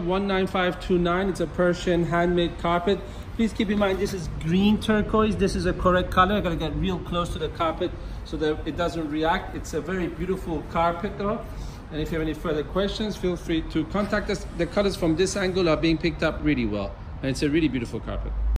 19529 it's a persian handmade carpet. Please keep in mind this is green turquoise. This is a correct color. I gotta get real close to the carpet so that it doesn't react. It's a very beautiful carpet though. And if you have any further questions feel free to contact us. The colors from this angle are being picked up really well. And it's a really beautiful carpet.